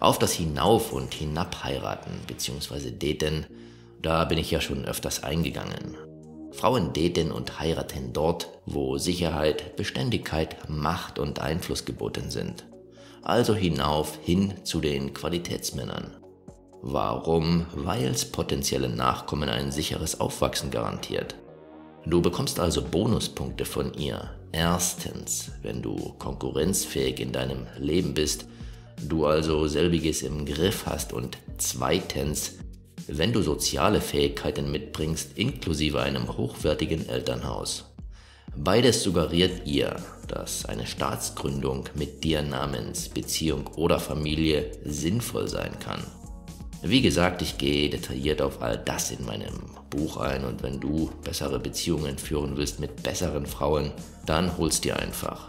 Auf das Hinauf- und Hinabheiraten bzw. Daten, da bin ich ja schon öfters eingegangen. Frauen daten und heiraten dort, wo Sicherheit, Beständigkeit, Macht und Einfluss geboten sind. Also hinauf hin zu den Qualitätsmännern. Warum? Weil's potenzielle Nachkommen ein sicheres Aufwachsen garantiert. Du bekommst also Bonuspunkte von ihr. Erstens, wenn du konkurrenzfähig in deinem Leben bist, du also selbiges im Griff hast und zweitens, wenn du soziale Fähigkeiten mitbringst, inklusive einem hochwertigen Elternhaus. Beides suggeriert ihr, dass eine Staatsgründung mit dir namens Beziehung oder Familie sinnvoll sein kann. Wie gesagt, ich gehe detailliert auf all das in meinem Buch ein und wenn du bessere Beziehungen führen willst mit besseren Frauen, dann holst dir einfach